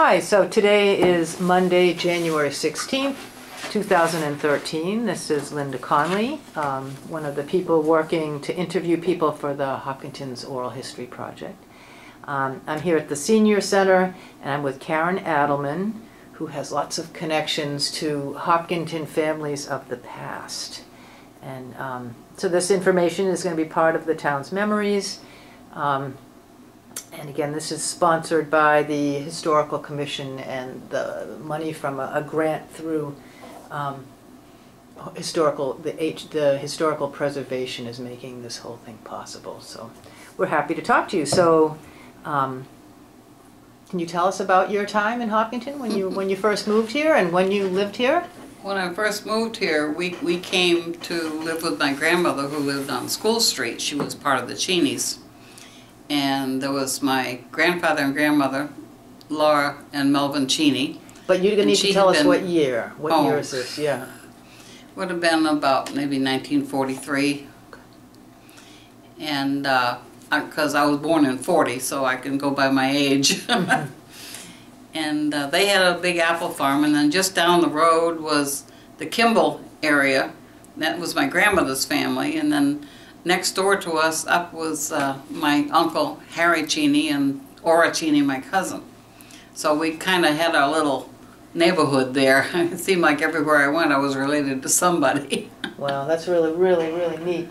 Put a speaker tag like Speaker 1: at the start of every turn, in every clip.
Speaker 1: Hi, so today is Monday, January 16th, 2013. This is Linda Conley, um, one of the people working to interview people for the Hopkinton's Oral History Project. Um, I'm here at the Senior Center and I'm with Karen Adelman, who has lots of connections to Hopkinton families of the past. And um, so this information is going to be part of the town's memories. Um, and again, this is sponsored by the Historical Commission and the money from a, a grant through um, historical, the, H, the historical preservation is making this whole thing possible. So we're happy to talk to you. So um, can you tell us about your time in Hopkinton when you, when you first moved here and when you lived here?
Speaker 2: When I first moved here, we, we came to live with my grandmother who lived on School Street. She was part of the Cheneys and there was my grandfather and grandmother, Laura and Melvin Cheney.
Speaker 1: But you're gonna need to tell us
Speaker 2: been-
Speaker 1: what year, what
Speaker 2: Oh.
Speaker 1: year is this, yeah.
Speaker 2: Would have been about maybe 1943. And because I was born in 40, so I can go by my age. and uh, they had a big apple farm, and then just down the road was the Kimball area. That was my grandmother's family, and then next door to us up was uh, my uncle Harry Cheney and Ora Cheney, my cousin. So we kind of had our little neighborhood there. It seemed like everywhere I went, I was related to somebody.
Speaker 1: Wow, that's really, really, really neat.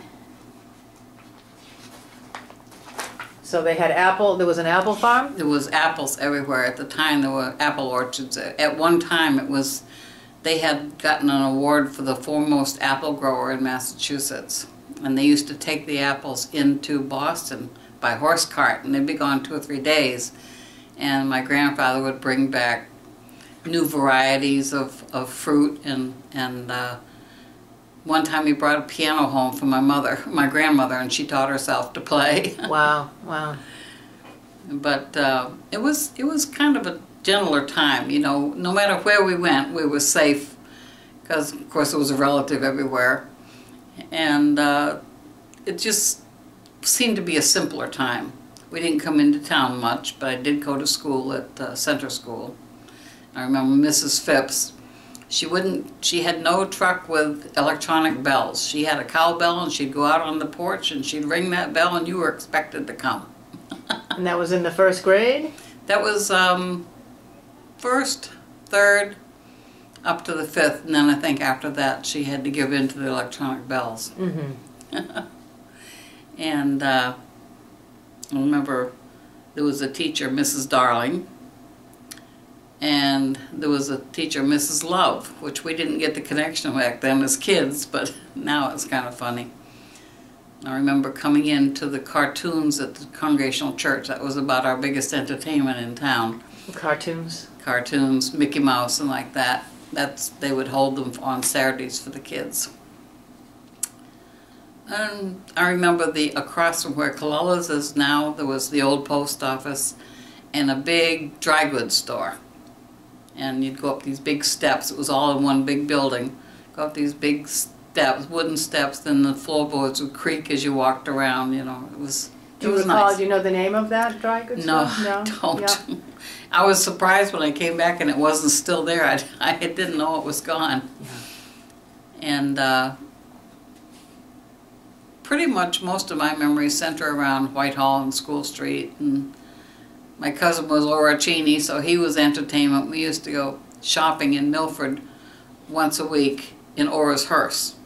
Speaker 1: So they had apple, there was an apple farm?
Speaker 2: There was apples everywhere. At the time, there were apple orchards. At one time, it was they had gotten an award for the foremost apple grower in Massachusetts, and they used to take the apples into Boston by horse cart, and they'd be gone two or three days. And my grandfather would bring back new varieties of, of fruit, and and uh, one time he brought a piano home for my mother, my grandmother, and she taught herself to play.
Speaker 1: Wow, wow.
Speaker 2: but uh, it was it was kind of a gentler time. You know, no matter where we went, we were safe because, of course, there was a relative everywhere, and uh, it just seemed to be a simpler time. We didn't come into town much, but I did go to school at uh, Center School. I remember Mrs. Phipps. She wouldn't. She had no truck with electronic bells. She had a cowbell, and she'd go out on the porch, and she'd ring that bell, and you were expected to come.
Speaker 1: And that was in the first grade?
Speaker 2: That was um, first, third, up to the fifth, and then I think after that she had to give in to the electronic bells.
Speaker 1: Mm-hmm.
Speaker 2: And uh, I remember there was a teacher, Mrs. Darling, and there was a teacher, Mrs. Love, which we didn't get the connection back then as kids, but now it's kind of funny. I remember coming into the cartoons at the Congregational Church. That was about our biggest entertainment in town.
Speaker 1: Cartoons?
Speaker 2: Cartoons, Mickey Mouse and like that. That's they would hold them on Saturdays for the kids. And I remember the across from where Colella's is now, there was the old post office and a big dry goods store. And you'd go up these big steps. It was all in one big building. Go up these big steps, wooden steps, then the floorboards would creak as you walked around. You know, it was.
Speaker 1: Do
Speaker 2: it
Speaker 1: you
Speaker 2: was
Speaker 1: recall,
Speaker 2: nice.
Speaker 1: do you know the name of that dry goods
Speaker 2: No,
Speaker 1: store?
Speaker 2: I don't.
Speaker 1: Yeah.
Speaker 2: I was surprised when I came back and it wasn't still there. I, I didn't know it was gone. And uh, pretty much most of my memories center around Whitehall and School Street. And my cousin was Ora Cheney, so he was entertainment. We used to go shopping in Milford once a week in Ora's hearse.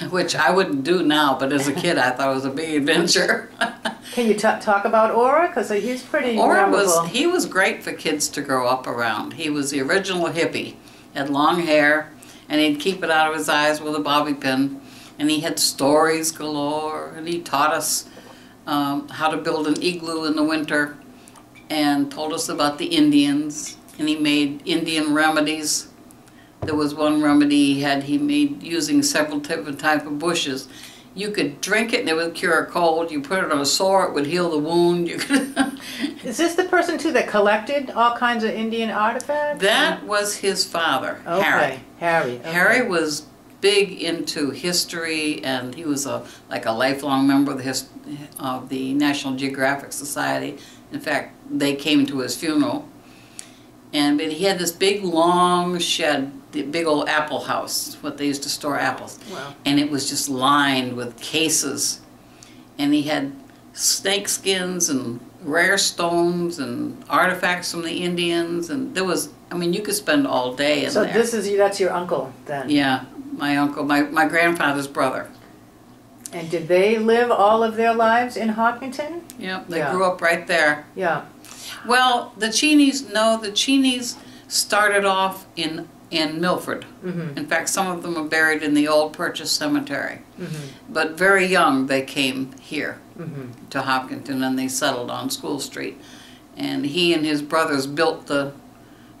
Speaker 2: Which I wouldn't do now, but as a kid I thought it was a big adventure.
Speaker 1: Can you ta- talk about Ora? Because he's pretty memorable.
Speaker 2: was he was great for kids to grow up around. He was the original hippie, had long hair, and he'd keep it out of his eyes with a bobby pin, and he had stories galore, and he taught us um, how to build an igloo in the winter, and told us about the Indians, and he made Indian remedies. There was one remedy he had he made using several different type of bushes. You could drink it and it would cure a cold. You put it on a sore, it would heal the wound. You could
Speaker 1: Is this the person too that collected all kinds of Indian artifacts?
Speaker 2: That was his father,
Speaker 1: okay.
Speaker 2: Harry.
Speaker 1: Harry. okay.
Speaker 2: Harry was big into history, and he was a like a lifelong member of the his, of the National Geographic Society. In fact, they came to his funeral, And but he had this big long shed, the big old apple house, what they used to store apples.
Speaker 1: Wow.
Speaker 2: And it was just lined with cases. And he had snake skins and rare stones and artifacts from the Indians and there was I mean you could spend all day in
Speaker 1: So
Speaker 2: there.
Speaker 1: this is, that's your uncle then?
Speaker 2: yeah, my uncle, my, my grandfather's brother.
Speaker 1: And did they live all of their lives in Hopkinton?
Speaker 2: Yep, they
Speaker 1: Yeah.
Speaker 2: grew up right there.
Speaker 1: Yeah.
Speaker 2: Well, the Cheneys, no, the Cheneys started off in in Milford.
Speaker 1: Mm-hmm.
Speaker 2: In fact, some of them are buried in the old Purchase Cemetery.
Speaker 1: Mm-hmm.
Speaker 2: But very young, they came here
Speaker 1: Mm-hmm.
Speaker 2: to Hopkinton and they settled on School Street. And he and his brothers built the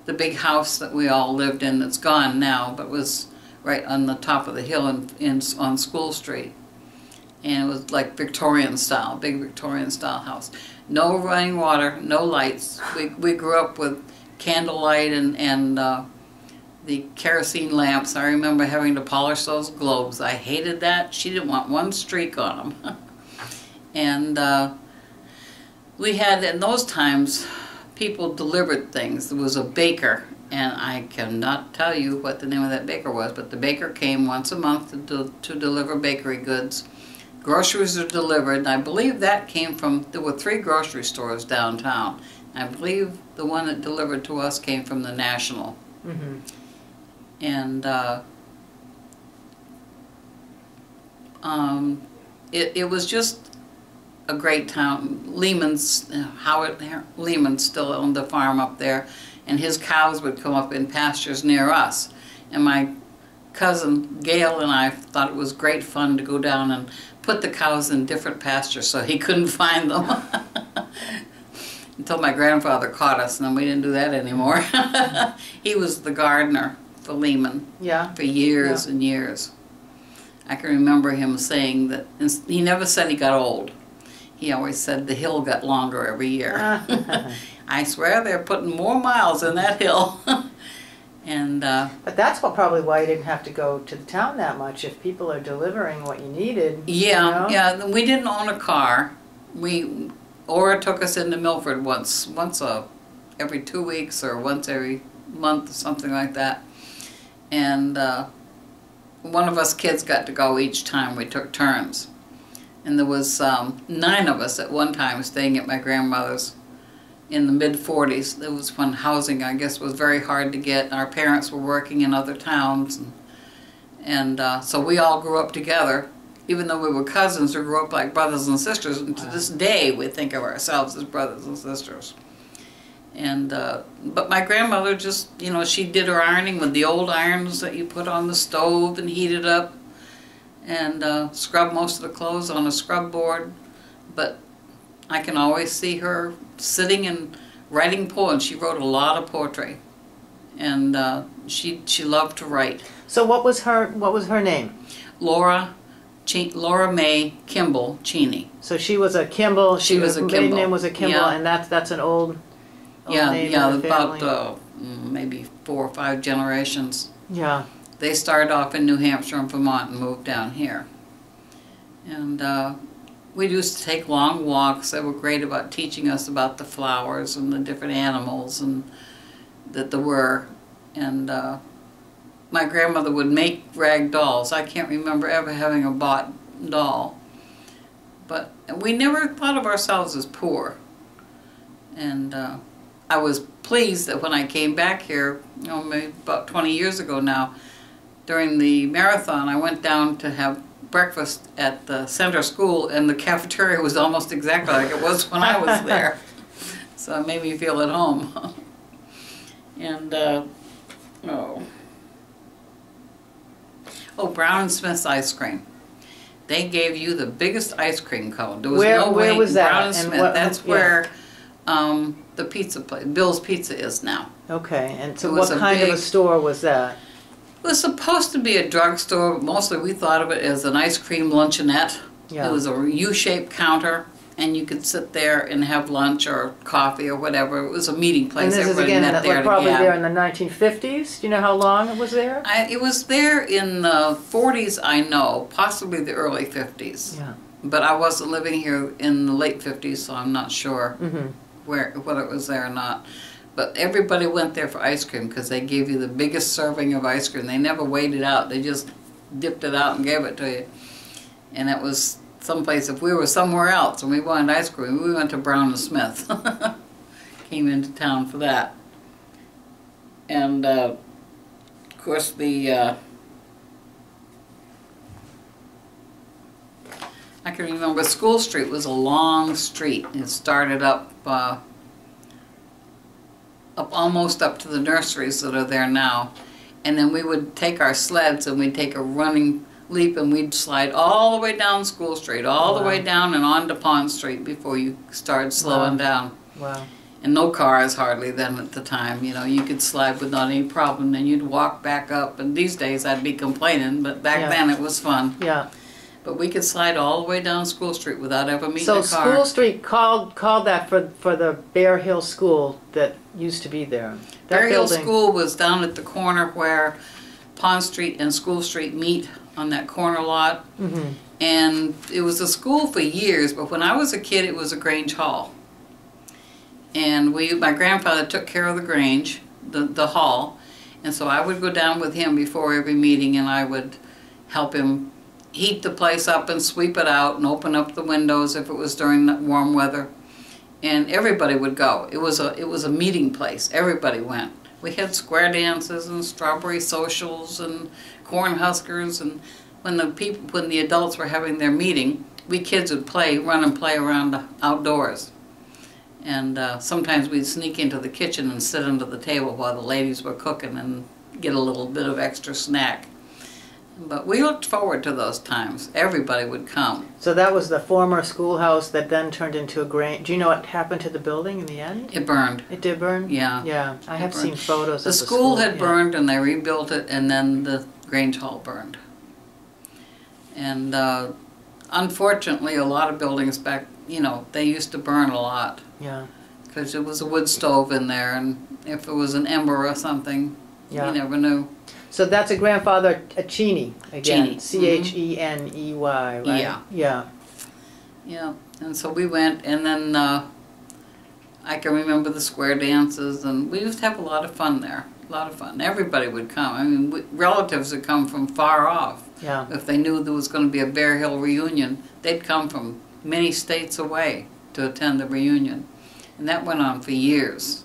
Speaker 2: the big house that we all lived in. That's gone now, but was right on the top of the hill in, in on School Street. And it was like Victorian style, big Victorian style house. No running water, no lights. We we grew up with candlelight and and uh, the kerosene lamps. I remember having to polish those globes. I hated that. She didn't want one streak on them. and uh, we had in those times people delivered things. There was a baker, and I cannot tell you what the name of that baker was, but the baker came once a month to, do, to deliver bakery goods. Groceries are delivered, and I believe that came from, there were three grocery stores downtown. I believe the one that delivered to us came from the National.
Speaker 1: Mm-hmm.
Speaker 2: And uh, um, it, it was just a great time. Lehman's, uh, Howard Lehman still owned the farm up there, and his cows would come up in pastures near us. And my cousin Gail and I thought it was great fun to go down and put the cows in different pastures so he couldn't find them. Until my grandfather caught us, and then we didn't do that anymore. he was the gardener for Lehman
Speaker 1: Yeah.
Speaker 2: for years and years. I can remember him saying that he never said he got old. He always said the hill got longer every year. I swear they're putting more miles in that hill. and uh,
Speaker 1: But that's what probably why you didn't have to go to the town that much. If people are delivering what you needed. you
Speaker 2: yeah,
Speaker 1: know?
Speaker 2: yeah, we didn't own a car. We Ora took us into Milford once, once a every two weeks or once every month, something like that. And uh, one of us kids got to go each time. We took turns, and there was um, nine of us at one time staying at my grandmother's in the mid 40s. It was when housing, I guess, was very hard to get. Our parents were working in other towns, and, and uh, so we all grew up together. Even though we were cousins, we grew up like brothers and sisters, and to this day we think of ourselves as brothers and sisters. And uh, but my grandmother just, you know, she did her ironing with the old irons that you put on the stove and heated up, and uh, scrubbed most of the clothes on a scrub board. But I can always see her sitting and writing poems. She wrote a lot of poetry, and uh, she she loved to write.
Speaker 1: So what was her what was her name?
Speaker 2: Laura, che- Laura May Kimball Cheney.
Speaker 1: So she was a Kimball.
Speaker 2: She was a Kimball.
Speaker 1: name was a Kimball,
Speaker 2: Yeah.
Speaker 1: and that's that's an old.
Speaker 2: Yeah, yeah, about uh, maybe four or five generations.
Speaker 1: yeah.
Speaker 2: They started off in New Hampshire and Vermont and moved down here. And uh, we used to take long walks. They were great about teaching us about the flowers and the different animals and that there were. And uh, my grandmother would make rag dolls. I can't remember ever having a bought doll. But we never thought of ourselves as poor. And uh, I was pleased that when I came back here, you know, maybe about 20 years ago now, during the marathon, I went down to have breakfast at the center school, and the cafeteria was almost exactly like it was when I was there. so it made me feel at home. and, uh, oh. Oh, Brown and Smith's ice cream. They gave you the biggest ice cream cone. There was
Speaker 1: Where-
Speaker 2: no
Speaker 1: where
Speaker 2: way.
Speaker 1: was that?
Speaker 2: Brown and
Speaker 1: And what-
Speaker 2: That's
Speaker 1: yeah.
Speaker 2: where um, the pizza place, Bill's Pizza, is now.
Speaker 1: Okay, and so what kind of a store was that?
Speaker 2: It was supposed to be a drugstore. Mostly we thought of it as an ice cream luncheonette.
Speaker 1: Yeah.
Speaker 2: It was a U-shaped counter, and you could sit there and have lunch or coffee or whatever. It was a meeting place.
Speaker 1: and this is again
Speaker 2: met
Speaker 1: like
Speaker 2: there
Speaker 1: probably there in the 1950s. Do you know how long it was there?
Speaker 2: I, it was there in the 40s, I know, possibly the early 50s.
Speaker 1: Yeah.
Speaker 2: But I wasn't living here in the late 50s, so I'm not sure
Speaker 1: Mm-hmm.
Speaker 2: Where whether it was there or not. But everybody went there for ice cream because they gave you the biggest serving of ice cream. They never weighed it out. They just dipped it out and gave it to you. And it was someplace, if we were somewhere else and we wanted ice cream, we went to Brown and Smith. Came into town for that. And uh, of course, the uh, I can remember School Street was a long street. It started up uh, up almost up to the nurseries that are there now. And then we would take our sleds and we'd take a running leap and we'd slide all the way down School Street, all the way down and on to Pond Street before you started slowing
Speaker 1: Wow.
Speaker 2: down.
Speaker 1: Wow.
Speaker 2: And no cars hardly then at the time, you know, you could slide without any problem, and you'd walk back up. And these days I'd be complaining, but back
Speaker 1: Yeah.
Speaker 2: then it was fun.
Speaker 1: Yeah.
Speaker 2: But we could slide all the way down School Street without ever meeting
Speaker 1: So
Speaker 2: a car.
Speaker 1: School Street called called that for for the Bear Hill School that used to be there. That
Speaker 2: Bear Hill
Speaker 1: building-
Speaker 2: School was down at the corner where Pond Street and School Street meet on that corner lot.
Speaker 1: Mhm.
Speaker 2: And it was a school for years, but when I was a kid, it was a Grange Hall. And we, my grandfather took care of the Grange, the, the hall, and so I would go down with him before every meeting and I would help him heat the place up and sweep it out and open up the windows if it was during the warm weather. And everybody would go. It was a, it was a meeting place. Everybody went. We had square dances and strawberry socials and corn huskers and when the people when the adults were having their meeting, we kids would play, run and play around outdoors. And uh, sometimes we'd sneak into the kitchen and sit under the table while the ladies were cooking and get a little bit of extra snack. But we looked forward to those times. Everybody would come.
Speaker 1: So that was the former schoolhouse that then turned into a grain. Do you know what happened to the building in the end?
Speaker 2: It burned.
Speaker 1: It did burn.
Speaker 2: Yeah.
Speaker 1: Yeah, I have
Speaker 2: burned.
Speaker 1: seen photos
Speaker 2: The
Speaker 1: of the
Speaker 2: school had
Speaker 1: yeah.
Speaker 2: burned and they rebuilt it, and then the Grange Hall burned. And uh, unfortunately, a lot of buildings back, you know, they used to burn a lot
Speaker 1: Yeah,
Speaker 2: because there was a wood stove in there, and if it was an ember or something,
Speaker 1: yeah.
Speaker 2: you never knew.
Speaker 1: So that's a grandfather, a Cheney again.
Speaker 2: Cheney,
Speaker 1: C H E N E Y, right?
Speaker 2: Yeah.
Speaker 1: Yeah.
Speaker 2: Yeah, and so we went, and then uh, I can remember the square dances, and we used to have a lot of fun there. A lot of fun. Everybody would come. I mean, we, relatives would come from far off.
Speaker 1: Yeah.
Speaker 2: If they knew there was going to be a Bear Hill reunion, they'd come from many states away to attend the reunion. And that went on for years.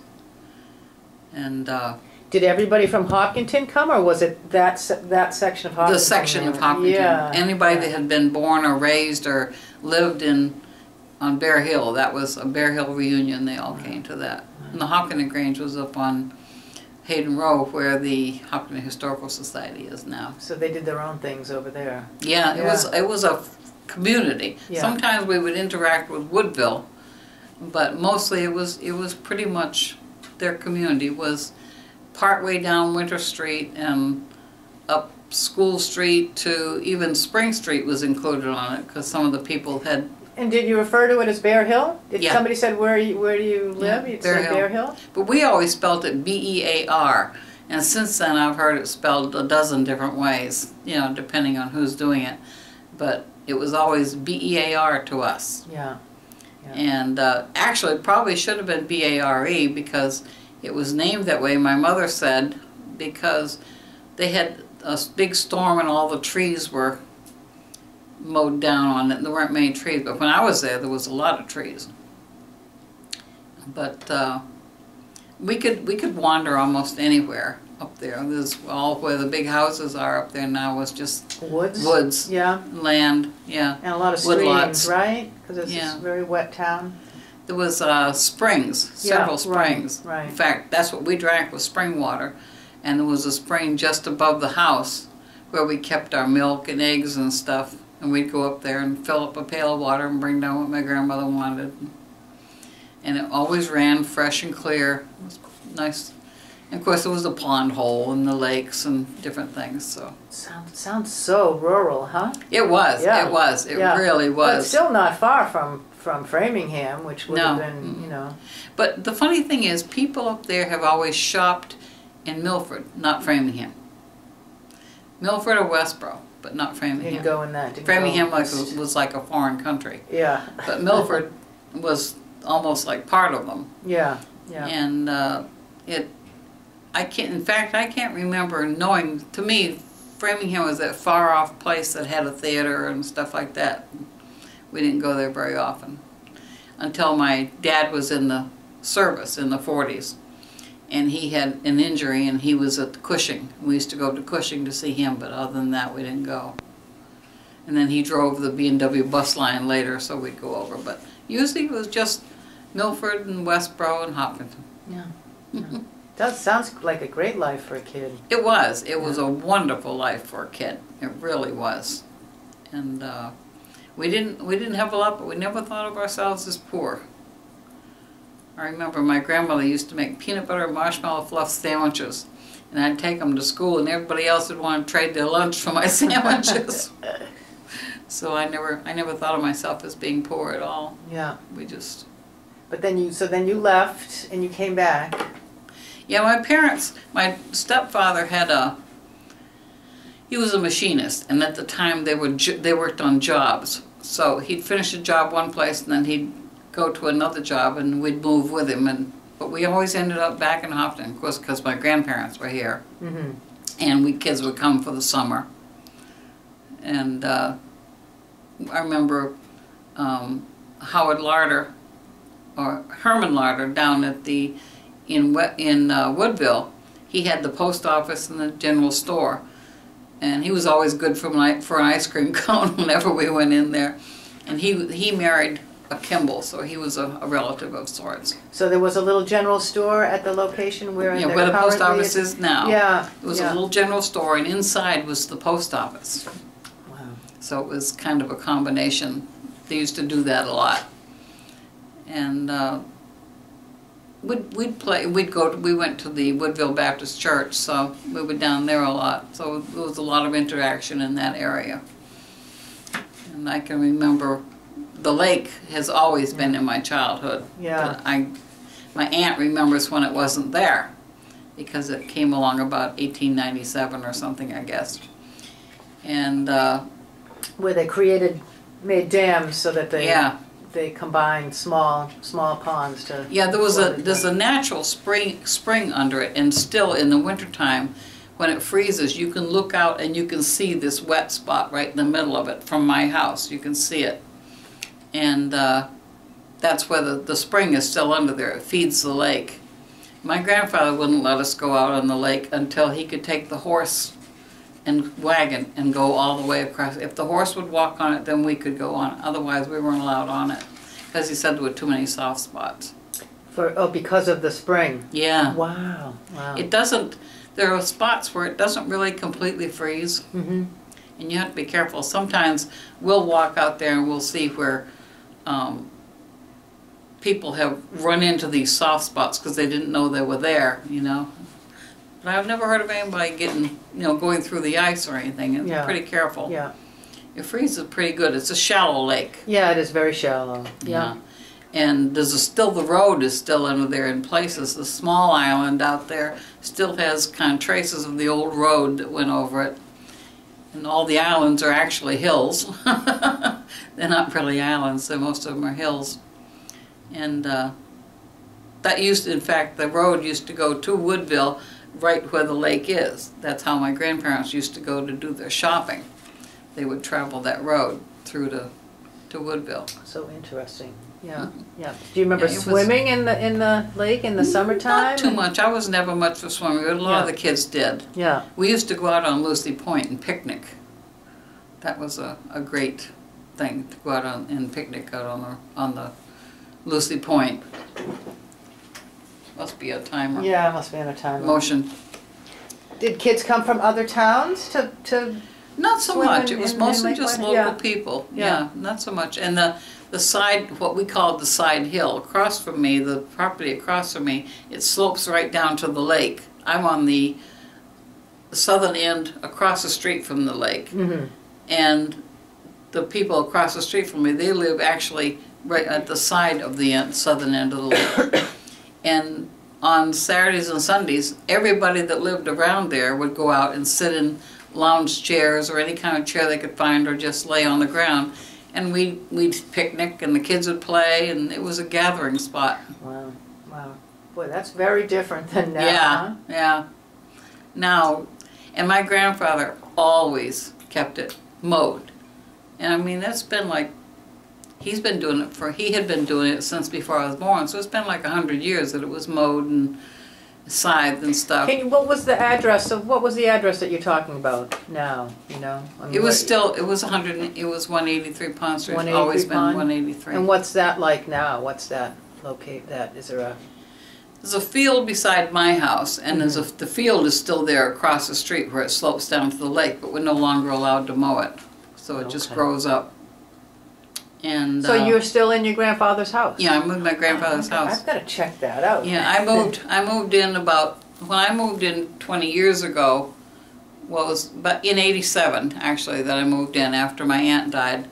Speaker 2: And uh,
Speaker 1: Did everybody from Hopkinton come, or was it that se- that section of Hopkinton?
Speaker 2: the section of? Hopkinton,
Speaker 1: Yeah.
Speaker 2: anybody
Speaker 1: yeah.
Speaker 2: that had been born or raised or lived in on Bear Hill, that was a Bear Hill reunion, they all came to that. And the Hopkinton Grange was up on Hayden Row where the Hopkinton Historical Society is now.
Speaker 1: So they did their own things over there.
Speaker 2: Yeah, it was it was a f- community.
Speaker 1: Yeah.
Speaker 2: Sometimes we would interact with Woodville, but mostly it was it was pretty much their community was partway down Winter Street and up School Street to even Spring Street was included on it because some of the people had
Speaker 1: And did you refer to it as Bear Hill? Did
Speaker 2: Yeah.
Speaker 1: somebody said where you, where do you live?
Speaker 2: Yeah,
Speaker 1: You'd
Speaker 2: Bear
Speaker 1: say
Speaker 2: Hill.
Speaker 1: Bear Hill.
Speaker 2: but we always spelled it B E A R. And since then I've heard it spelled a dozen different ways, you know, depending on who's doing it. But it was always B E A R to us.
Speaker 1: Yeah.
Speaker 2: And uh, actually, it probably should have been B A R E because it was named that way, my mother said, because they had a big storm and all the trees were mowed down on it. There weren't many trees, but when I was there, there was a lot of trees. But uh, we could we could wander almost anywhere up there. There's all where the big houses are up there now was just
Speaker 1: Woods.
Speaker 2: woods,
Speaker 1: Yeah.
Speaker 2: land, yeah.
Speaker 1: And a lot of
Speaker 2: Woodlots.
Speaker 1: streams, right? Because it's
Speaker 2: Yeah.
Speaker 1: a very wet town.
Speaker 2: There was uh, springs, several
Speaker 1: right,
Speaker 2: springs.
Speaker 1: right.
Speaker 2: In fact, that's what we drank was spring water, and there was a spring just above the house where we kept our milk and eggs and stuff. And we'd go up there and fill up a pail of water and bring down what my grandmother wanted. And it always ran fresh and clear. It was nice. And of course, there was a pond hole and the lakes and different things. So
Speaker 1: Sounds sounds so rural, huh?
Speaker 2: it was.
Speaker 1: Yeah,
Speaker 2: It was. It
Speaker 1: yeah.
Speaker 2: really
Speaker 1: But
Speaker 2: was.
Speaker 1: still not far from from Framingham, which would have been, you know.
Speaker 2: But the funny thing is, people up there have always shopped in Milford, not Framingham. Milford or Westboro, but not
Speaker 1: Didn't
Speaker 2: Framingham.
Speaker 1: go in that. Didn't
Speaker 2: Framingham like, was, was like a foreign country,
Speaker 1: Yeah.
Speaker 2: but Milford was almost like part of them.
Speaker 1: Yeah. Yeah.
Speaker 2: And uh, it, I can't, in fact, I can't remember knowing, to me, Framingham was that far off place that had a theater and stuff like that. We didn't go there very often until my dad was in the service in the 40s. And he had an injury and he was at Cushing. We used to go to Cushing to see him, but other than that, we didn't go. And then he drove the B&W bus line later, so we'd go over. But usually it was just Milford and Westboro and Hopkinton.
Speaker 1: Yeah. yeah. That sounds like a great life for a kid.
Speaker 2: It was. It was a wonderful life for a kid. It really was. And uh, we didn't we didn't have a lot, but we never thought of ourselves as poor. I remember my grandmother used to make peanut butter marshmallow fluff sandwiches, and I'd take them to school, and everybody else would want to trade their lunch for my sandwiches. so I never I never thought of myself as being poor at all.
Speaker 1: Yeah.
Speaker 2: We just
Speaker 1: But then you so then you left and you came back.
Speaker 2: Yeah, my parents, my stepfather had a, he was a machinist, and at the time they would they worked on jobs. So he'd finish a job one place, and then he'd go to another job, and we'd move with him. And but we always ended up back in Hopton, of course, because my grandparents were here,
Speaker 1: Mm-hmm.
Speaker 2: and we kids would come for the summer. And uh, I remember um, Howard Larder, or Herman Larder, down at the in in uh, Woodville, he had the post office and the general store, and he was always good for my for an ice cream cone whenever we went in there. And he he married a Kimball, so he was a, a relative of sorts.
Speaker 1: So there was a little general store at the location where
Speaker 2: Yeah,
Speaker 1: the
Speaker 2: where the post office is now.
Speaker 1: Yeah.
Speaker 2: It was
Speaker 1: yeah.
Speaker 2: a little general store, and inside was the post office.
Speaker 1: Wow.
Speaker 2: So it was kind of a combination. They used to do that a lot. And uh, we'd, we'd play, we'd go, to, we went to the Woodville Baptist Church, so we were down there a lot. So there was a lot of interaction in that area. And I can remember the lake has always been in my childhood.
Speaker 1: Yeah.
Speaker 2: I, my aunt remembers when it wasn't there because it came along about 1897 or something, I guess. And uh,
Speaker 1: Where they created, made dams so that they
Speaker 2: yeah,
Speaker 1: they combined small small ponds to.
Speaker 2: yeah, there was a there's a natural spring spring under it, and still in the wintertime, when it freezes, you can look out and you can see this wet spot right in the middle of it from my house. You can see it, and uh, that's where the, the spring is still under there. It feeds the lake. My grandfather wouldn't let us go out on the lake until he could take the horse and wagon and go all the way across. If the horse would walk on it, then we could go on it. Otherwise, we weren't allowed on it because he said there were too many soft spots.
Speaker 1: For oh, because of the spring.
Speaker 2: Yeah.
Speaker 1: Wow. Wow.
Speaker 2: It doesn't, there are spots where it doesn't really completely freeze,
Speaker 1: mm-hmm.
Speaker 2: and you have to be careful. Sometimes we'll walk out there and we'll see where um, people have run into these soft spots because they didn't know they were there, you know. But I've never heard of anybody getting, you know, going through the ice or anything. It's
Speaker 1: Yeah.
Speaker 2: pretty careful.
Speaker 1: Yeah.
Speaker 2: It freezes pretty good. It's a shallow lake.
Speaker 1: Yeah, it is very shallow. Yeah.
Speaker 2: And there's a, still the road is still under there in places. The small island out there still has kind of traces of the old road that went over it. And all the islands are actually hills. They're not really islands. They're, most of them are hills. And uh, that used, in fact, the road used to go to Woodville, right where the lake is. That's how my grandparents used to go to do their shopping. They would travel that road through to to Woodville.
Speaker 1: So interesting. Yeah. Mm-hmm. Yeah. Do you remember
Speaker 2: Yeah,
Speaker 1: swimming in the in the lake in the mm, summertime?
Speaker 2: Not too much. I was never much for swimming, but a lot of the kids did.
Speaker 1: Yeah.
Speaker 2: We used to go out on Lucy Point and picnic. That was a, a great thing to go out on and picnic out on the on the Lucy Point. Must be a timer.
Speaker 1: Yeah, it must be in a time.
Speaker 2: Motion.
Speaker 1: Did kids come from other towns to to?
Speaker 2: Not so much.
Speaker 1: in-
Speaker 2: It was
Speaker 1: in- in
Speaker 2: mostly just local
Speaker 1: Yeah.
Speaker 2: people. Yeah. Not so much. And the the side, what we call the side hill, across from me, the property across from me, it slopes right down to the lake. I'm on the southern end, across the street from the lake,
Speaker 1: Mm-hmm.
Speaker 2: and the people across the street from me, they live actually right at the side of the end, southern end of the lake. and on Saturdays and Sundays, everybody that lived around there would go out and sit in lounge chairs or any kind of chair they could find or just lay on the ground. And we'd, we'd picnic and the kids would play and it was a gathering spot.
Speaker 1: Wow. Wow. Boy, that's very different than now,
Speaker 2: yeah,
Speaker 1: huh?
Speaker 2: yeah. Now, and my grandfather always kept it mowed. And I mean, that's been like, he's been doing it for, he had been doing it since before I was born. So it's been like a hundred years that it was mowed and scythed and stuff.
Speaker 1: Can you, what was the address of, what was the address that you're talking about now, you know? I mean,
Speaker 2: It was still, it was a hundred, it was one eighty-three Pond Street, it's always
Speaker 1: 183
Speaker 2: been
Speaker 1: Pond?
Speaker 2: one eighty-three.
Speaker 1: And what's that like now? What's that locate, that, is there a,
Speaker 2: There's a field beside my house, and there's a,
Speaker 1: Mm-hmm.
Speaker 2: the field is still there across the street where it slopes down to the lake, but we're no longer allowed to mow it. So it just grows up. And,
Speaker 1: so
Speaker 2: uh,
Speaker 1: you're still in your grandfather's house?
Speaker 2: yeah, I moved my grandfather's house.
Speaker 1: I've gotta check that out.
Speaker 2: Yeah, I moved, I moved in about, when I moved in twenty years ago, well, it was, but in eighty-seven, actually, that I moved in after my aunt died.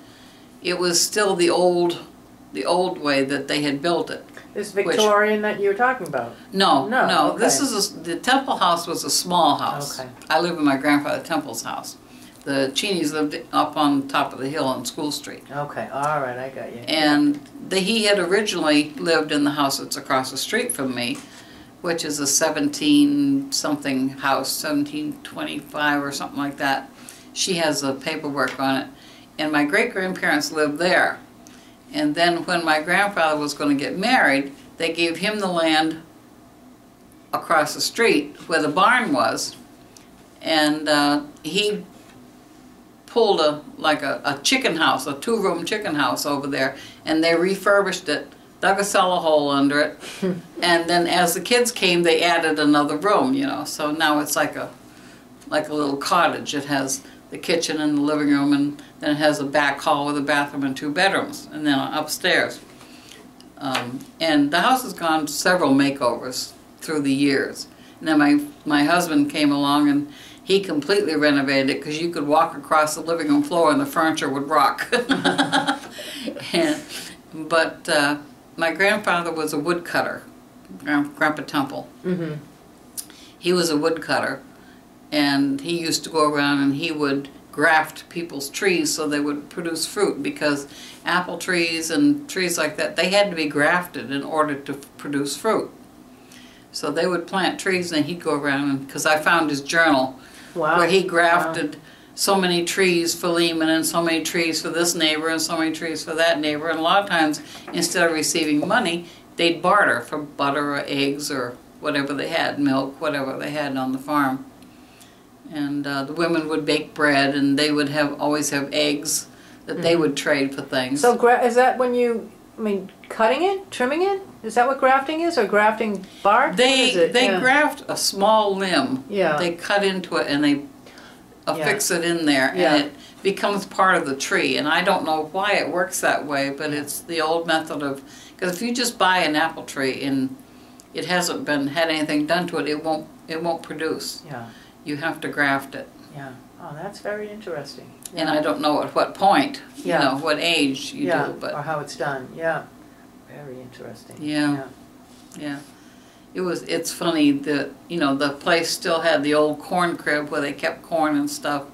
Speaker 2: It was still the old, the old way that they had built it.
Speaker 1: This Victorian that you were talking about?
Speaker 2: No,
Speaker 1: No,
Speaker 2: no, this is, a- the Temple house was a small house.
Speaker 1: Okay.
Speaker 2: I live in my grandfather Temple's house. The Cheneys lived up on top of the hill on School Street.
Speaker 1: Okay, all right, I got you.
Speaker 2: And the, he had originally lived in the house that's across the street from me, which is a seventeen-something house, seventeen twenty-five or something like that. She has the paperwork on it. And my great-grandparents lived there. And then when my grandfather was gonna get married, they gave him the land across the street where the barn was. And uh, he pulled a like a, a chicken house, a two room chicken house over there, and they refurbished it, dug a cellar hole under it, and then as the kids came, they added another room, you know. So now it's like a like a little cottage. It has the kitchen and the living room, and then it has a back hall with a bathroom and two bedrooms, and then upstairs. Um, and the house has gone several makeovers through the years. And then my my husband came along and he completely renovated it because you could walk across the living room floor and the furniture would rock. and, but uh, my grandfather was a woodcutter, Grandpa Temple.
Speaker 1: Mm-hmm,
Speaker 2: He was a woodcutter, and he used to go around and he would graft people's trees so they would produce fruit because apple trees and trees like that they had to be grafted in order to produce fruit. So they would plant trees and he'd go around and because I found his journal
Speaker 1: wow.
Speaker 2: where he grafted so many trees for Lehman and so many trees for this neighbor and so many trees for that neighbor. And a lot of times, instead of receiving money, they'd barter for butter or eggs or whatever they had, milk, whatever they had on the farm. And uh, the women would bake bread, and they would have always have eggs that they would trade for things.
Speaker 1: So gra- is that when you, I mean, cutting it, trimming it? Is that what grafting is, or grafting bark?
Speaker 2: They
Speaker 1: is it?
Speaker 2: they
Speaker 1: Yeah.
Speaker 2: graft a small limb.
Speaker 1: Yeah.
Speaker 2: They cut into it and they affix it in there,
Speaker 1: Yeah.
Speaker 2: and it becomes part of the tree. And I don't know why it works that way, but it's the old method of because if you just buy an apple tree and it hasn't been had anything done to it, it won't it won't produce.
Speaker 1: Yeah,
Speaker 2: You have to graft it,
Speaker 1: yeah. Oh, that's very interesting.
Speaker 2: And I don't know at what point,
Speaker 1: Yeah.
Speaker 2: you know, what age you
Speaker 1: yeah,
Speaker 2: do, but
Speaker 1: or how it's done. Yeah, very interesting.
Speaker 2: Yeah. Yeah. It was, it's funny that, you know, the place still had the old corn crib where they kept corn and stuff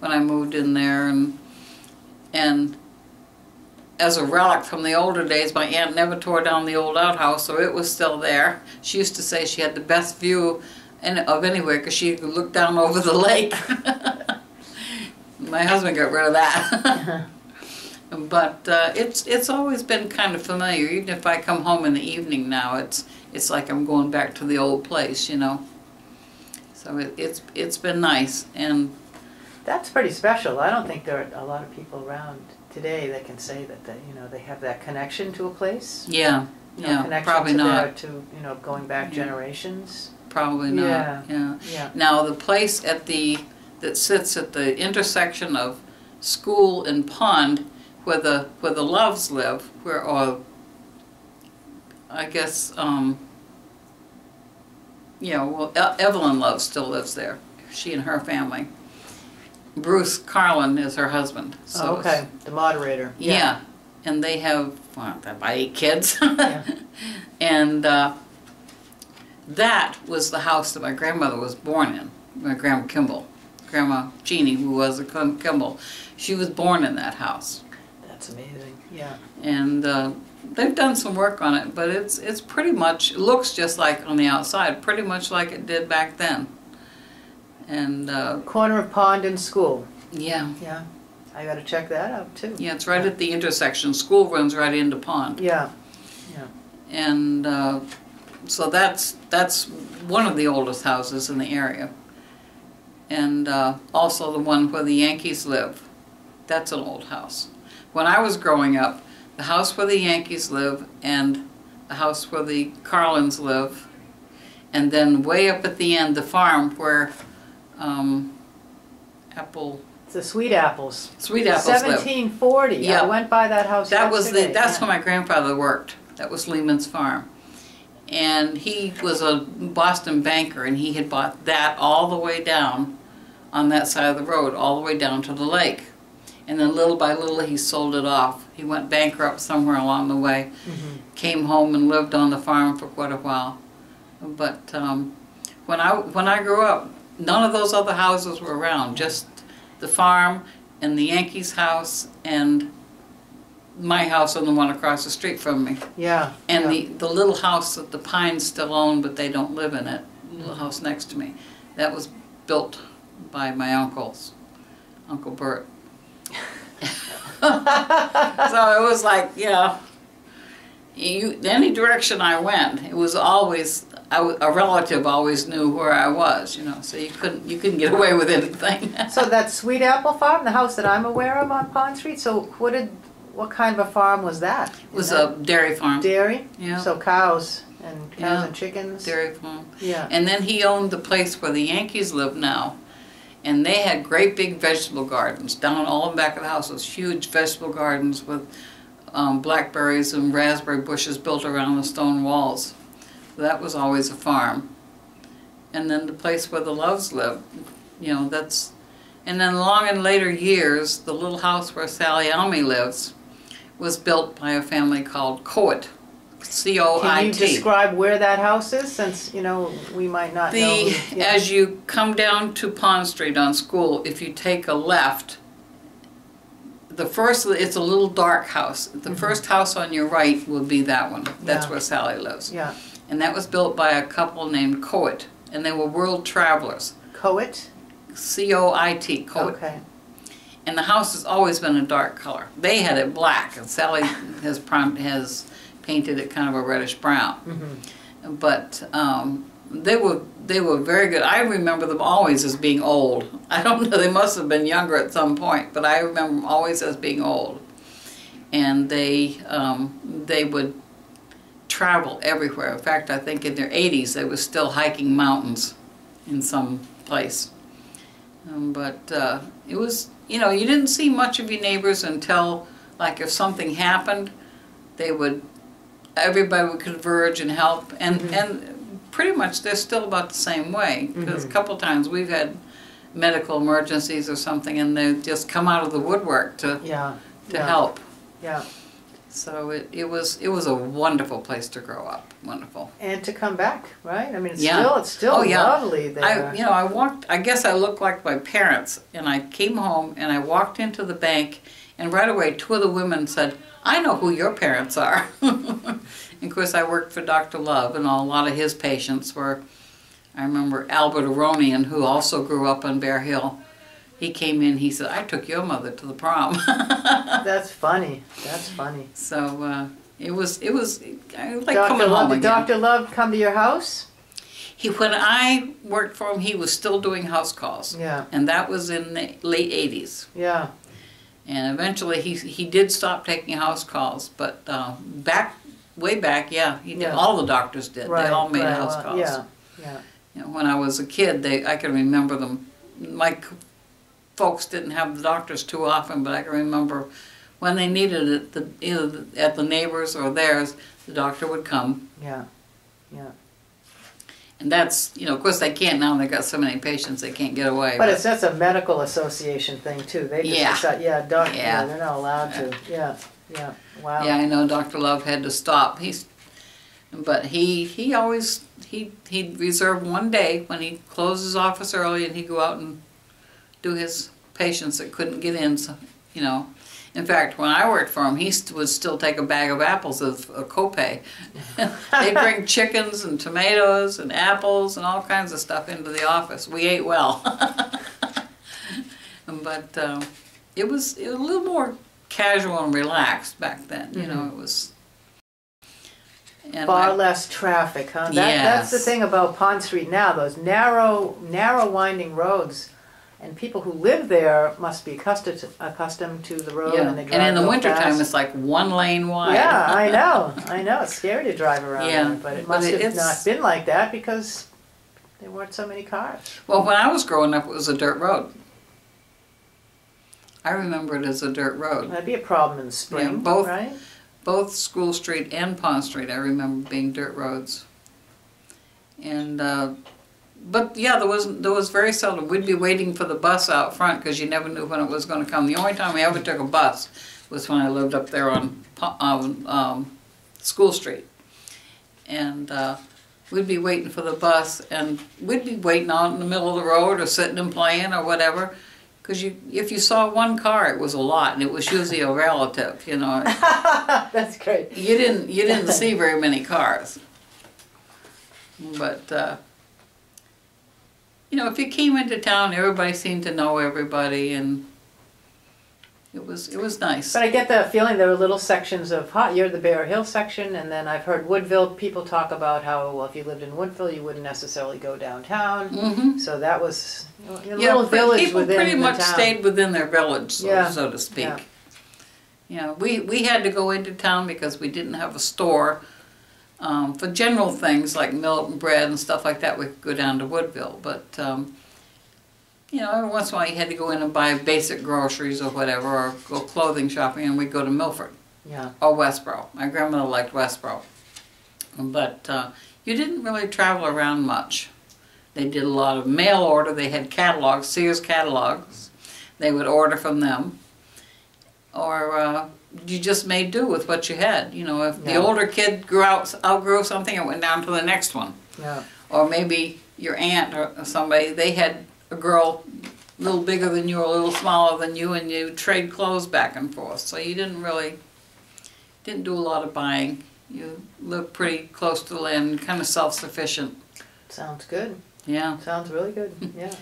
Speaker 2: when I moved in there and, and as a relic from the older days, my aunt never tore down the old outhouse, so it was still there. She used to say she had the best view in, of anywhere because she could look down over the lake. my husband got rid of that. But uh, it's it's always been kind of familiar. Even if I come home in the evening now, it's it's like I'm going back to the old place, you know. So it, it's it's been nice, and
Speaker 1: That's pretty special. I don't think there are a lot of people around today that can say that they, you know, they have that connection to a place.
Speaker 2: yeah,
Speaker 1: You know,
Speaker 2: yeah,
Speaker 1: connection
Speaker 2: probably
Speaker 1: to
Speaker 2: not,
Speaker 1: Their, to you know, going back
Speaker 2: Yeah.
Speaker 1: generations.
Speaker 2: probably not.
Speaker 1: Yeah.
Speaker 2: Yeah.
Speaker 1: Yeah.
Speaker 2: Now the place at the that sits at the intersection of school and pond, where the where the Loves live, where or I guess um, yeah, well E- Evelyn Love still lives there. She and her family. Bruce Carlin is her husband. So
Speaker 1: oh, okay, the moderator.
Speaker 2: yeah. and they have well, about eight kids.
Speaker 1: Yeah.
Speaker 2: and uh, that was the house that my grandmother was born in, my grandma Kimball. Grandma Jeannie, who was a Kim- Kimball, she was born in that house.
Speaker 1: That's amazing. Yeah.
Speaker 2: And uh, they've done some work on it, but it's it's pretty much it looks just like on the outside, pretty much like it did back then. And uh,
Speaker 1: Corner of Pond and School.
Speaker 2: yeah,
Speaker 1: Yeah, I gotta check that out too.
Speaker 2: yeah, it's right at the intersection. School runs right into Pond,
Speaker 1: Yeah.
Speaker 2: Yeah, and uh, so that's that's one of the oldest houses in the area, and uh, also the one where the Yankees live. That's an old house. When I was growing up, the house where the Yankees live and the house where the Carlins live, and then way up at the end, the farm where um, Apple
Speaker 1: the Sweet Apples.
Speaker 2: Sweet Apples live.
Speaker 1: Seventeen forty, I
Speaker 2: Yeah.
Speaker 1: went by that house
Speaker 2: That was the, that's
Speaker 1: yeah.
Speaker 2: where my grandfather worked. That was Lehman's Farm. And he was a Boston banker and he had bought that all the way down on that side of the road, all the way down to the lake. And then little by little he sold it off. He went bankrupt somewhere along the way,
Speaker 1: Mhm.
Speaker 2: came home and lived on the farm for quite a while. But um, when I when I grew up, none of those other houses were around. Just the farm and the Yankees' house and my house and the one across the street from me.
Speaker 1: Yeah.
Speaker 2: And
Speaker 1: yeah.
Speaker 2: the, the little house that the Pines still own, but they don't live in it, the little house next to me, that was built by my uncles, Uncle Bert. so it was like, you know, you, any direction I went, it was always, a relative always knew where I was, you know, so you couldn't, you couldn't get away with anything.
Speaker 1: So that Sweet Apple Farm, the house that I'm aware of on Pond Street, so what did, what kind of a farm was that?
Speaker 2: It was a dairy farm,
Speaker 1: Dairy?
Speaker 2: yeah,
Speaker 1: So cows and cows
Speaker 2: Yeah.
Speaker 1: and chickens?
Speaker 2: dairy farm.
Speaker 1: Yeah.
Speaker 2: And then he owned the place where the Yankees live now. And they had great big vegetable gardens down all in back of the house. Those huge vegetable gardens with um, blackberries and raspberry bushes built around the stone walls. That was always a farm. And then the place where the Loves lived, you know, that's. And then long in later years, the little house where Sally Almy lives was built by a family called Coit. C O
Speaker 1: Can
Speaker 2: I
Speaker 1: you
Speaker 2: T.
Speaker 1: describe where that house is, since, you know, we might not know?
Speaker 2: The,
Speaker 1: yeah.
Speaker 2: as you come down to Pond Street on School, if you take a left, the first, it's a little dark house. The first house on your right will be that one. That's
Speaker 1: Mm-hmm. Yeah.
Speaker 2: where Sally lives.
Speaker 1: Yeah,
Speaker 2: And that was built by a couple named Coit, and they were world travelers.
Speaker 1: Coit?
Speaker 2: C-O-I-T, Coit.
Speaker 1: Okay,
Speaker 2: And the house has always been a dark color. They had it black, and Sally has prom- has painted it kind of a reddish brown.
Speaker 1: Mhm.
Speaker 2: But um, they were they were very good. I remember them always as being old. I don't know. They must have been younger at some point, but I remember them always as being old. And they um, they would travel everywhere. In fact, I think in their 80s they were still hiking mountains in some place. Um, but uh, it was you know you didn't see much of your neighbors until like if something happened, they would everybody would converge and help and
Speaker 1: Mhm.
Speaker 2: and pretty much they're still about the same way because
Speaker 1: Mhm.
Speaker 2: a couple times we've had medical emergencies or something and they just come out of the woodwork to
Speaker 1: yeah.
Speaker 2: to
Speaker 1: yeah,
Speaker 2: help
Speaker 1: Yeah,
Speaker 2: so it, it was it was a wonderful place to grow up wonderful
Speaker 1: and to come back, right? I mean, it's
Speaker 2: Yeah.
Speaker 1: still, it's still
Speaker 2: Oh, yeah.
Speaker 1: lovely there.
Speaker 2: I you know I walked I guess I looked like my parents and I came home and I walked into the bank and right away two of the women said I know who your parents are and of course I worked for Dr. Love and a lot of his patients were I remember Albert Aronian who also grew up on Bear Hill he came in he said I took your mother to the prom
Speaker 1: That's funny, that's funny.
Speaker 2: so uh, it was it was I like
Speaker 1: Dr.
Speaker 2: coming
Speaker 1: Love,
Speaker 2: home
Speaker 1: did
Speaker 2: again.
Speaker 1: Dr. Love come to your house?
Speaker 2: He, when I worked for him, he was still doing house calls.
Speaker 1: Yeah,
Speaker 2: and that was in the late 80s.
Speaker 1: yeah,
Speaker 2: And eventually he, he did stop taking house calls, but uh, back, way back, yeah, he did.
Speaker 1: Yeah.
Speaker 2: All the doctors did.
Speaker 1: right.
Speaker 2: they all made
Speaker 1: right,
Speaker 2: house calls.
Speaker 1: Yeah, yeah,
Speaker 2: You know, when I was a kid, they I can remember them. My folks didn't have the doctors too often, but I can remember when they needed it, the, either at the neighbors or theirs, the doctor would come.
Speaker 1: yeah, yeah.
Speaker 2: And that's, you know, of course they can't now, they've got so many patients, they can't get away.
Speaker 1: But it's, that's a medical association thing too, they just
Speaker 2: Yeah.
Speaker 1: decide, yeah, doc, yeah,
Speaker 2: Yeah.
Speaker 1: they're not allowed to, yeah, yeah, wow.
Speaker 2: Yeah, I know Dr. Love had to stop. He's, but he he always he he'd reserve one day when he closed his office early and he'd go out and do his patients that couldn't get in. So, you know, In fact, when I worked for him, he st- would still take a bag of apples as a copay. They'd bring chickens and tomatoes and apples and all kinds of stuff into the office. We ate well. but um, it was it was a little more casual and relaxed back then. You know, it was. And
Speaker 1: Far
Speaker 2: I-
Speaker 1: less traffic, huh? That, That's the thing about Pond Street now, those narrow, narrow winding roads. And people who live there must be accustomed to, accustomed to the road
Speaker 2: yeah.
Speaker 1: and they drive
Speaker 2: And in the
Speaker 1: real
Speaker 2: wintertime,
Speaker 1: fast.
Speaker 2: it's like one lane wide.
Speaker 1: Yeah, I know, I know, it's scary to drive around
Speaker 2: Yeah,
Speaker 1: there, but it
Speaker 2: but
Speaker 1: must
Speaker 2: it-
Speaker 1: have not been like that because there weren't so many cars.
Speaker 2: Well, when I was growing up, it was a dirt road. I remember it as a dirt road.
Speaker 1: That'd be a problem in the spring,
Speaker 2: both-
Speaker 1: right?
Speaker 2: Both School Street and Pond Street, I remember being dirt roads. And, uh, but yeah, there was there was very seldom. We'd be waiting for the bus out front because you never knew when it was going to come. The only time we ever took a bus was when I lived up there on on um, School Street, and uh, we'd be waiting for the bus, and we'd be waiting out in the middle of the road or sitting and playing or whatever. Because you, if you saw one car, it was a lot, and it was usually a relative, you know.
Speaker 1: That's great.
Speaker 2: You didn't you didn't see very many cars. But uh, you know, if you came into town, everybody seemed to know everybody, and it was it was nice.
Speaker 1: But I get the feeling there were little sections of, hot. you're the Bear Hill section, and then I've heard Woodville, people talk about how, well, if you lived in Woodville, you wouldn't necessarily go downtown.
Speaker 2: hmm
Speaker 1: So that was a little village
Speaker 2: people
Speaker 1: within
Speaker 2: pretty much
Speaker 1: town.
Speaker 2: stayed within their village, so,
Speaker 1: Yeah,
Speaker 2: so to speak.
Speaker 1: yeah.
Speaker 2: Yeah, we we had to go into town because we didn't have a store. Um, for general things like milk and bread and stuff like that, we could go down to Woodville. But um, you know, every once in a while you had to go in and buy basic groceries or whatever, or go clothing shopping, and we'd go to Milford
Speaker 1: Yeah,
Speaker 2: or Westboro. My grandmother liked Westboro, but uh, you didn't really travel around much. They did a lot of mail order. They had catalogs, Sears catalogs. They would order from them, or uh, you just made do with what you had. You know, if the older kid grew out outgrew something, it went down to the next one.
Speaker 1: yeah.
Speaker 2: Or maybe your aunt or somebody, they had a girl a little bigger than you or a little smaller than you, and you trade clothes back and forth. So you didn't really, didn't do a lot of buying. You lived pretty close to the land, kind of self-sufficient.
Speaker 1: Sounds good.
Speaker 2: Yeah,
Speaker 1: Sounds really good. Yeah.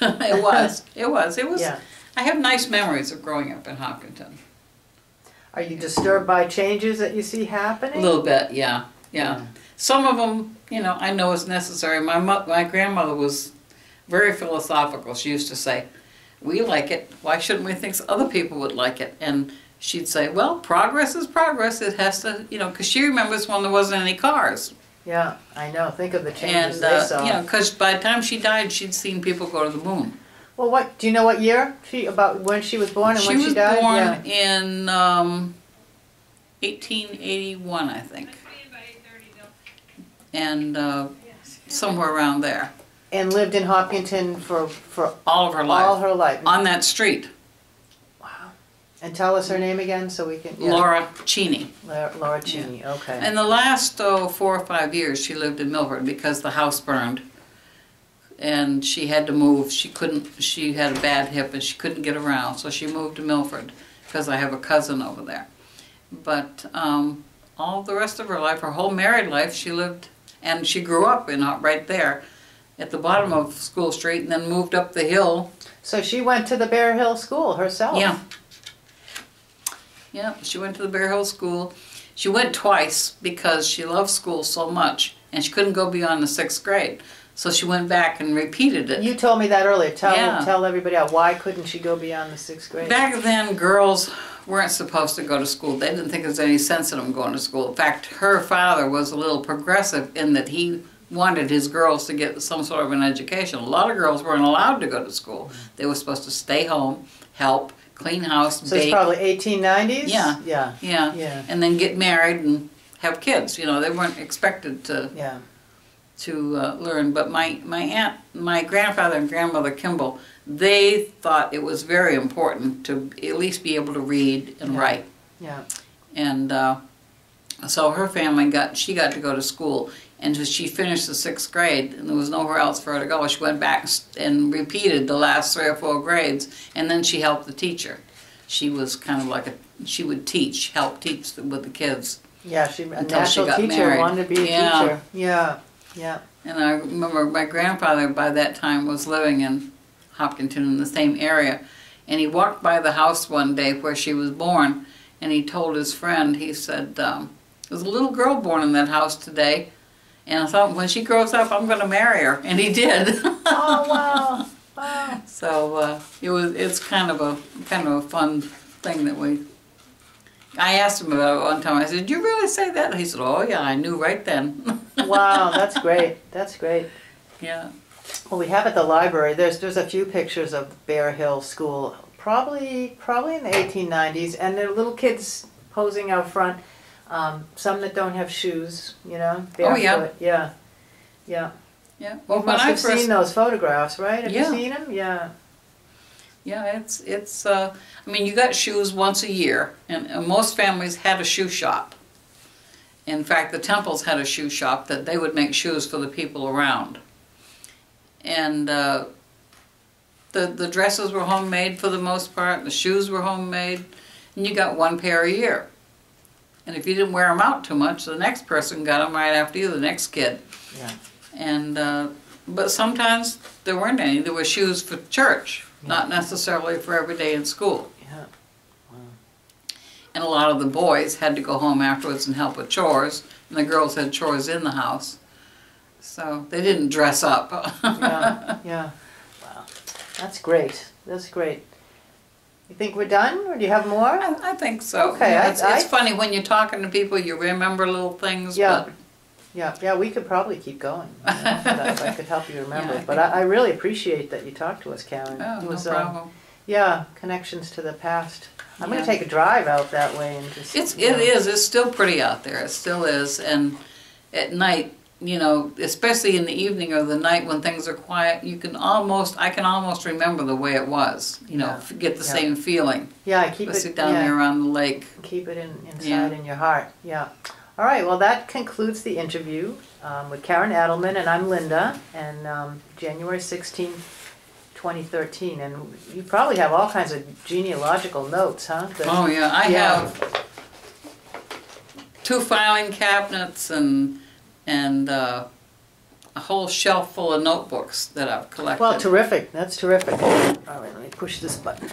Speaker 2: it was. It was. It was.
Speaker 1: Yeah.
Speaker 2: I have nice memories of growing up in Hopkinton.
Speaker 1: Are you disturbed by changes that you see happening?
Speaker 2: A little bit, yeah, yeah. Some of them, you know, I know is necessary. My my grandmother was very philosophical. She used to say, "We like it. Why shouldn't we think other people would like it?" And she'd say, "Well, progress is progress. It has to, you know, because she remembers when there wasn't any cars,
Speaker 1: Yeah, I know. Think of the changes
Speaker 2: and
Speaker 1: they
Speaker 2: uh,
Speaker 1: saw.
Speaker 2: you know, because by the time she died, she'd seen people go to the moon.
Speaker 1: Well, what do you know? What year she about when she was born and when
Speaker 2: she
Speaker 1: when
Speaker 2: was
Speaker 1: she died?
Speaker 2: born
Speaker 1: Yeah.
Speaker 2: in um, 1881, I think, and uh, somewhere around there.
Speaker 1: And lived in Hopkinton for for
Speaker 2: all of her life
Speaker 1: all her life.
Speaker 2: on that street.
Speaker 1: wow. And tell us her name again so we can. Yeah.
Speaker 2: Ora Cheney.
Speaker 1: Ora, Ora Cheney. Okay.
Speaker 2: And the last oh, four or five years she lived in Milford because the house burned. And she had to move. She couldn't, she had a bad hip and she couldn't get around. So she moved to Milford because I have a cousin over there. But um, all the rest of her life, her whole married life, she lived, and she grew up in uh, right there at the bottom of School Street and then moved up the hill
Speaker 1: so she went to the Bear Hill School herself.
Speaker 2: Yeah. Yeah, she went to the Bear Hill School. She went twice because she loved school so much and she couldn't go beyond the sixth grade. So she went back and repeated it.
Speaker 1: You told me that earlier. Tell
Speaker 2: Yeah.
Speaker 1: tell everybody out why couldn't she go beyond the sixth grade?
Speaker 2: Back then, girls weren't supposed to go to school. They didn't think there was any sense in them going to school. In fact, her father was a little progressive in that he wanted his girls to get some sort of an education. A lot of girls weren't allowed to go to school. They were supposed to stay home, help, clean house,
Speaker 1: so it's probably 1890s.
Speaker 2: Yeah.
Speaker 1: Yeah.
Speaker 2: Yeah.
Speaker 1: Yeah.
Speaker 2: And then get married and have kids. You know, they weren't expected to
Speaker 1: Yeah.
Speaker 2: To uh, learn. But my my aunt, my grandfather and grandmother Kimball, they thought it was very important to at least be able to read and
Speaker 1: Yeah.
Speaker 2: write.
Speaker 1: Yeah.
Speaker 2: And uh, so her family got she got to go to school. And she finished the sixth grade, and there was nowhere else for her to go, she went back and repeated the last three or four grades, and then she helped the teacher. she was kind of like a she would teach, help teach with the kids.
Speaker 1: Yeah, she, a
Speaker 2: Until she got
Speaker 1: teacher,
Speaker 2: married.
Speaker 1: wanted to be a
Speaker 2: Yeah.
Speaker 1: teacher. Yeah, yeah.
Speaker 2: And I remember my grandfather by that time was living in Hopkinton in the same area. And he walked by the house one day where she was born and he told his friend, he said, um, There's a little girl born in that house today. And I thought, when she grows up, I'm going to marry her. And he did.
Speaker 1: Oh, wow, wow.
Speaker 2: so uh, it was it's kind of a kind of a fun thing that we. I asked him about it one time. I said, "Did you really say that?" He said, "Oh yeah, I knew right then."
Speaker 1: Wow, that's great, that's great.
Speaker 2: yeah.
Speaker 1: Well, we have at the library, there's, there's a few pictures of Bear Hill School, probably, probably in the eighteen nineties, and there are little kids posing out front. Um, some that don't have shoes, you know,
Speaker 2: Oh, yeah.
Speaker 1: barefoot, yeah, yeah.
Speaker 2: Yeah.
Speaker 1: You
Speaker 2: Well, when
Speaker 1: must
Speaker 2: I
Speaker 1: have
Speaker 2: first
Speaker 1: seen those photographs, right? Have you seen them? Yeah.
Speaker 2: Yeah, it's it's. Uh, I mean, you got shoes once a year, and, and most families had a shoe shop. In fact, the temples had a shoe shop that they would make shoes for the people around. And uh, the the dresses were homemade for the most part. The shoes were homemade, and you got one pair a year. And if you didn't wear them out too much, the next person got them right after you, the next kid.
Speaker 1: Yeah.
Speaker 2: And uh, but sometimes there weren't any. There were shoes for church, not necessarily for every day in school.
Speaker 1: Yeah.
Speaker 2: And a lot of the boys had to go home afterwards and help with chores, and the girls had chores in the house. So they didn't dress up.
Speaker 1: Yeah, yeah. Wow. That's great. That's great. You think we're done, or do you have more?
Speaker 2: I, I think so.
Speaker 1: Okay,
Speaker 2: know,
Speaker 1: I-
Speaker 2: it's, it's
Speaker 1: I-
Speaker 2: funny when you're talking to people, you remember little things.
Speaker 1: Yeah.
Speaker 2: But
Speaker 1: Yeah, yeah, we could probably keep going. you know, I could help you remember.
Speaker 2: Yeah,
Speaker 1: But I, I really appreciate that you talked to us, Karen.
Speaker 2: oh,
Speaker 1: It
Speaker 2: no
Speaker 1: was, um,
Speaker 2: problem.
Speaker 1: Yeah, connections to the past. I'm gonna take a drive out that way and just.
Speaker 2: It's it. It's still pretty out there. It still is. And at night, you know, especially in the evening or the night when things are quiet, you can almost I can almost remember the way it was. You know,
Speaker 1: Yeah.
Speaker 2: get the
Speaker 1: Yeah.
Speaker 2: same feeling.
Speaker 1: Yeah, I keep
Speaker 2: Especially
Speaker 1: it,
Speaker 2: down
Speaker 1: yeah,
Speaker 2: there on the lake.
Speaker 1: keep it in, inside in your heart, yeah. All right, well, that concludes the interview um, with Karen Adelman, and I'm Linda, and um, January sixteenth, twenty thirteen, and you probably have all kinds of genealogical notes, huh? The-
Speaker 2: Oh yeah, I
Speaker 1: Yeah.
Speaker 2: have two filing cabinets and and uh, a whole shelf full of notebooks that I've collected.
Speaker 1: Well, terrific, that's terrific. All right, let me push this button.